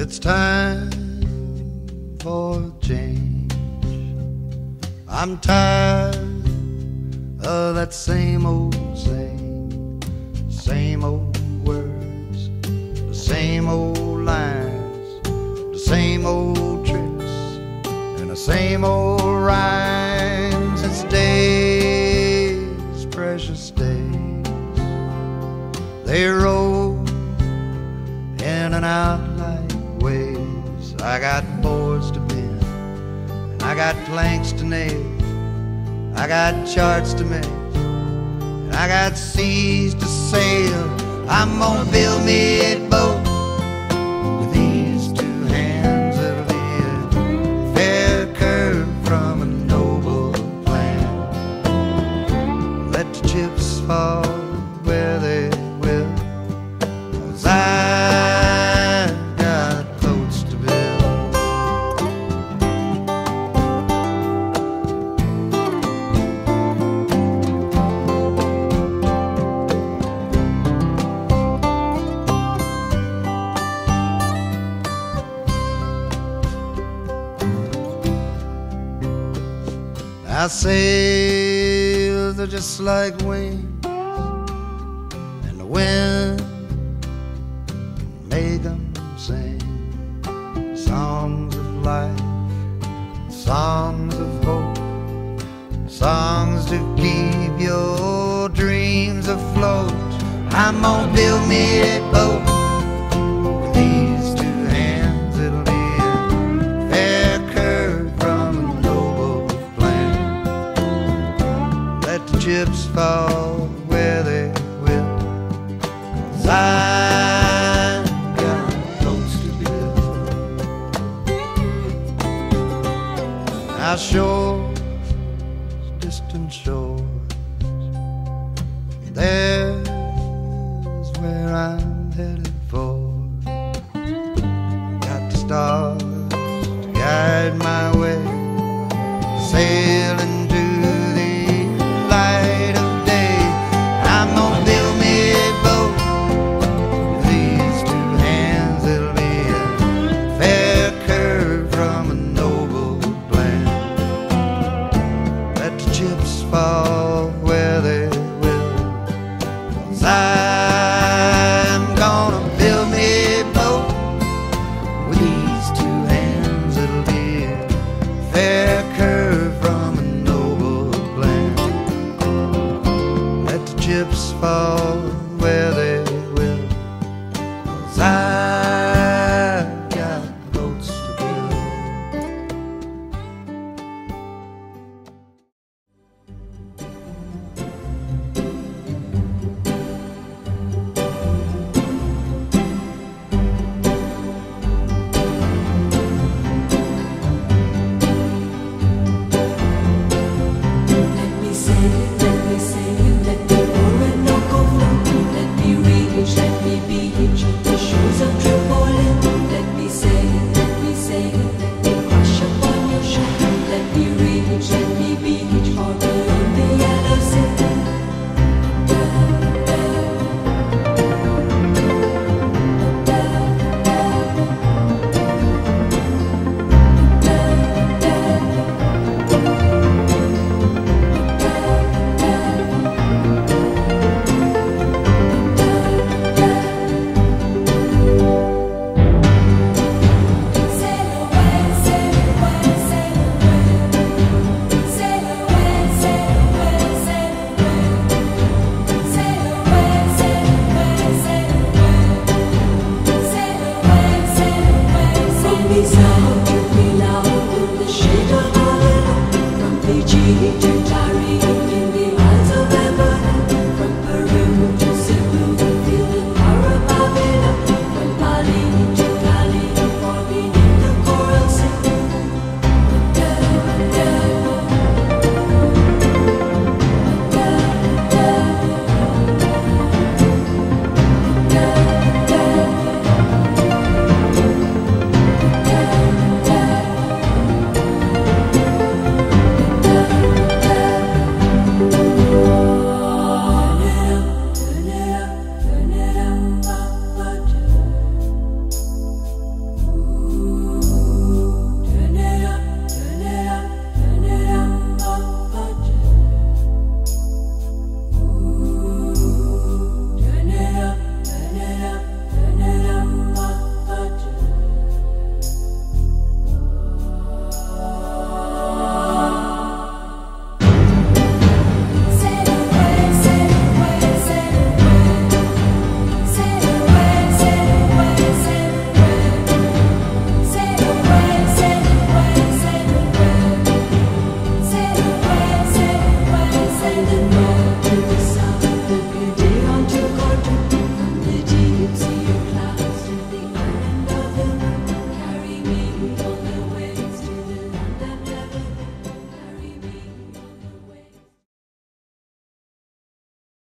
it's time for change. I'm tired of that same old saying, same old words, the same old lines, the same old tricks, and the same old rhymes. It's days, precious days. They roll in and out I got boards to bend, and I got planks to nail. I got charts to make, and I got seas to sail. I'm gonna build me a boat with Our sails are just like wings, and the wind made them sing songs of life, songs of hope, songs to keep your dreams afloat. I'm gonna build me a boat chips fall where they will. Cause I got boats to build. Our shores,